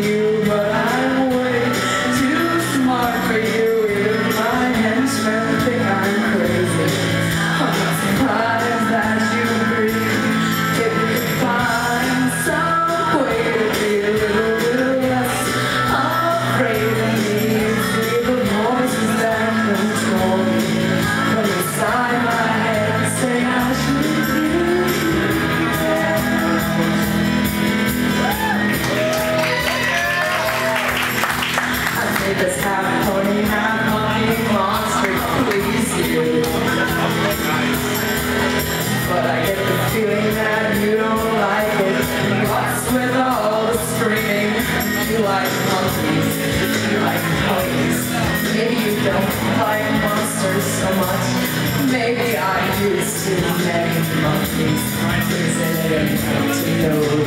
you. you like monkeys, if you like puppies. Maybe you don't like monsters so much. Maybe I used too many monkeys. Is it to know that?